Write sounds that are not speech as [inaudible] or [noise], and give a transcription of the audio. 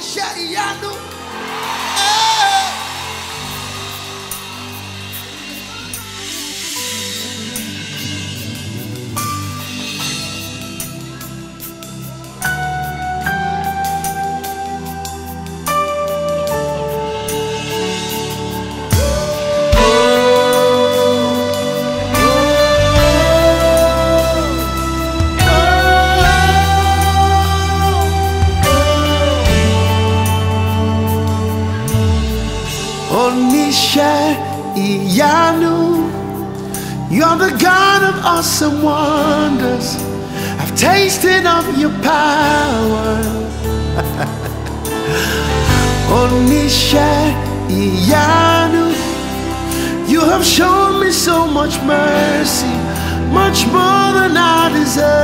enxergado On Iyanu, you're the God of awesome wonders. I've tasted of your power. [laughs] Onise Iyanu, you have shown me so much mercy, much more than I deserve.